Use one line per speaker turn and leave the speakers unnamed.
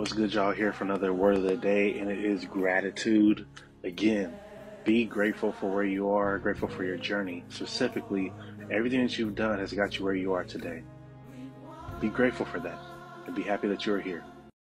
What's good, y'all? Here for another word of the day, and it is gratitude. Again, be grateful for where you are, grateful for your journey. Specifically, everything that you've done has got you where you are today. Be grateful for that, and be happy that you're here.